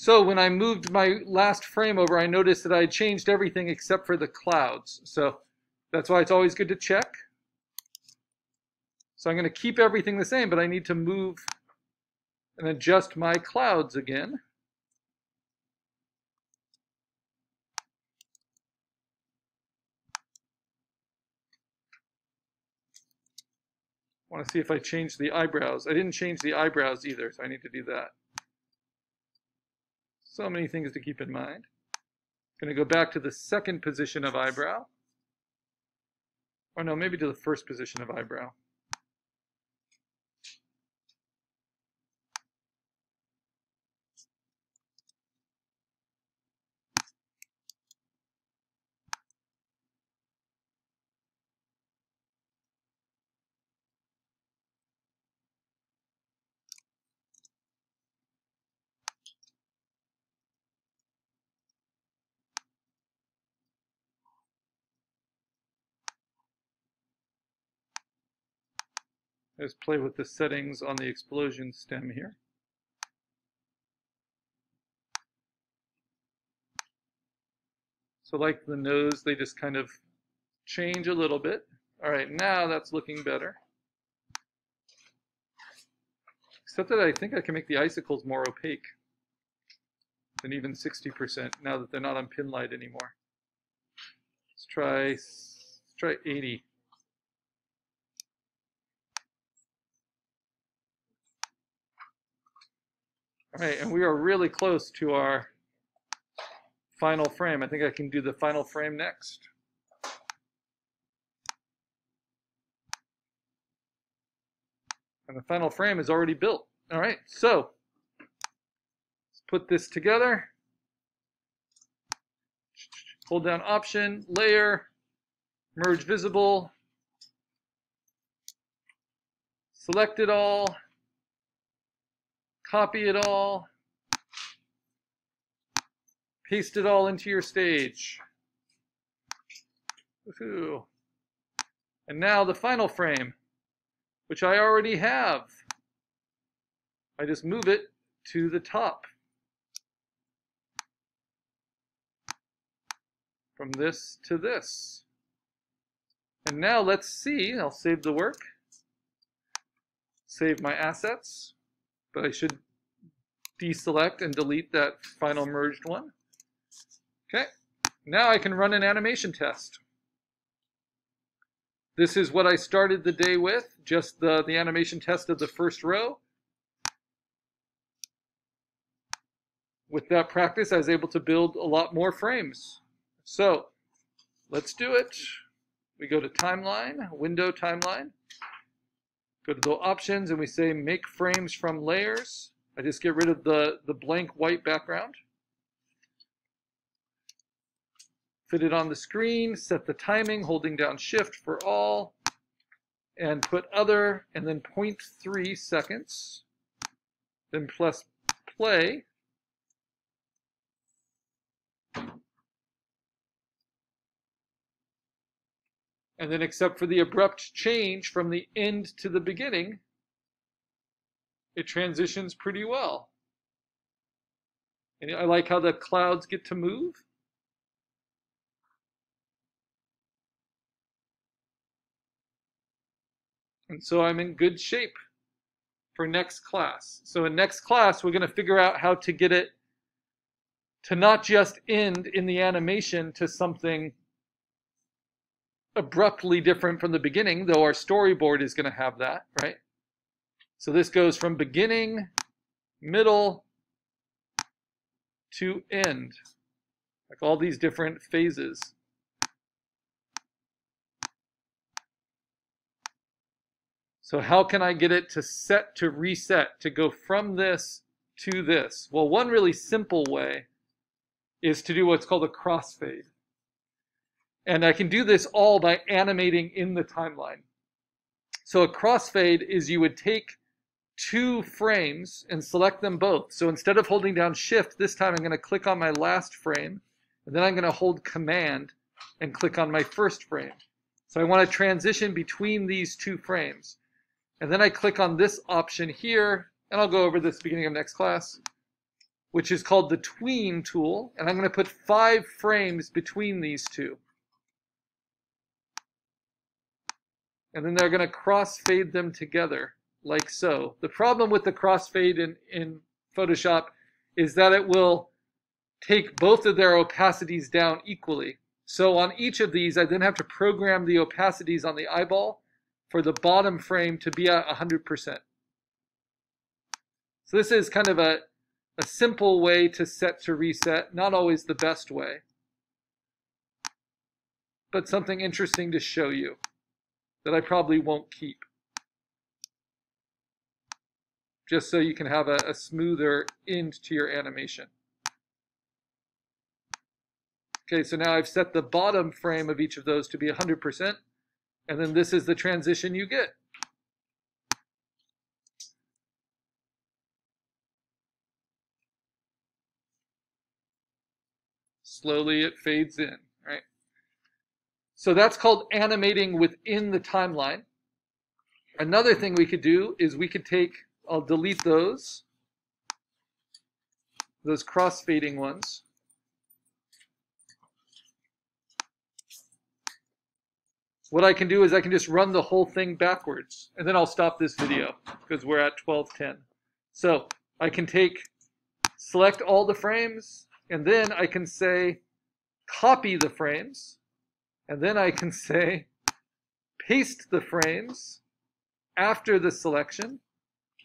So when I moved my last frame over, I noticed that I changed everything except for the clouds. So that's why it's always good to check. So I'm going to keep everything the same, but I need to move and adjust my clouds again. I want to see if I change the eyebrows. I didn't change the eyebrows either, so I need to do that. So many things to keep in mind. Going to go back to the second position of eyebrow. Or no, maybe to the first position of eyebrow. Let's play with the settings on the explosion stem here. So like the nose, they just kind of change a little bit. All right, now that's looking better. Except that I think I can make the icicles more opaque than even 60% now that they're not on pin light anymore. Let's try, let's try 80. Right, and we are really close to our final frame. I think I can do the final frame next. And the final frame is already built. All right, so let's put this together. Hold down Option, Layer, Merge Visible, select it all, copy it all, paste it all into your stage. And now the final frame which I already have. I just move it to the top. From this to this. And now let's see, I'll save the work, save my assets, but I should deselect and delete that final merged one. Okay, now I can run an animation test. This is what I started the day with, just the, the animation test of the first row. With that practice, I was able to build a lot more frames. So let's do it. We go to timeline, window timeline. Go to the options and we say make frames from layers. I just get rid of the, the blank white background. fit it on the screen, set the timing, holding down shift for all, and put other, and then 0.3 seconds, then plus play. And then except for the abrupt change from the end to the beginning, it transitions pretty well. And I like how the clouds get to move. And so I'm in good shape for next class. So in next class, we're going to figure out how to get it to not just end in the animation to something abruptly different from the beginning, though our storyboard is going to have that, right? So this goes from beginning, middle, to end, like all these different phases. So how can I get it to set to reset, to go from this to this? Well, one really simple way is to do what's called a crossfade. And I can do this all by animating in the timeline. So a crossfade is you would take two frames and select them both. So instead of holding down shift, this time I'm going to click on my last frame, and then I'm going to hold command and click on my first frame. So I want to transition between these two frames. And then I click on this option here, and I'll go over this beginning of next class. which is called the tween tool, and I'm going to put five frames between these two. And then they're going to crossfade them together, like so. The problem with the crossfade in, in Photoshop is that it will take both of their opacities down equally. So on each of these, I then have to program the opacities on the eyeball for the bottom frame to be at 100%. So this is kind of a, a simple way to set to reset, not always the best way, but something interesting to show you that I probably won't keep. Just so you can have a, a smoother end to your animation. Okay, so now I've set the bottom frame of each of those to be 100%, and then this is the transition you get. Slowly it fades in? So that's called animating within the timeline. Another thing we could do is we could take, I'll delete those, those cross-fading ones. What I can do is I can just run the whole thing backwards, and then I'll stop this video because we're at 1210. So I can take, select all the frames, and then I can say copy the frames, and then I can say paste the frames after the selection,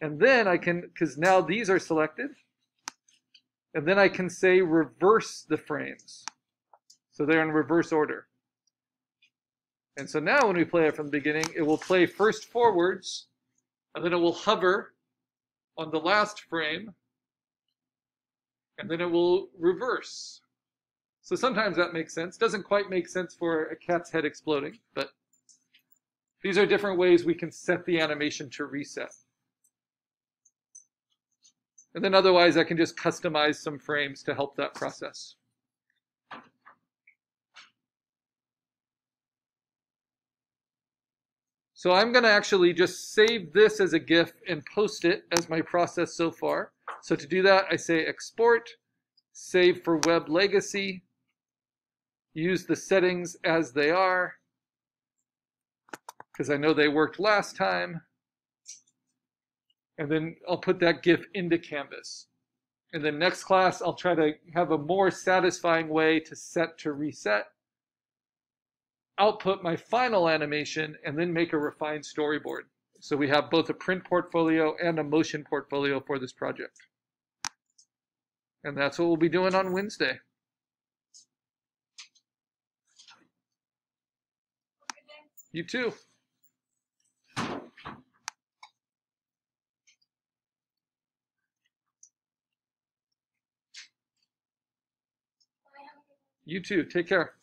and then I can, because now these are selected, and then I can say reverse the frames. So they're in reverse order. And so now when we play it from the beginning, it will play first forwards, and then it will hover on the last frame, and then it will reverse. So sometimes that makes sense. Doesn't quite make sense for a cat's head exploding, but these are different ways we can set the animation to reset. And then otherwise I can just customize some frames to help that process. So I'm going to actually just save this as a GIF and post it as my process so far. So to do that, I say export, save for web legacy, use the settings as they are, because I know they worked last time. And then I'll put that GIF into Canvas. And then next class, I'll try to have a more satisfying way to set to reset output my final animation, and then make a refined storyboard. So we have both a print portfolio and a motion portfolio for this project. And that's what we'll be doing on Wednesday. You too. You too. Take care.